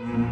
Mm-hmm.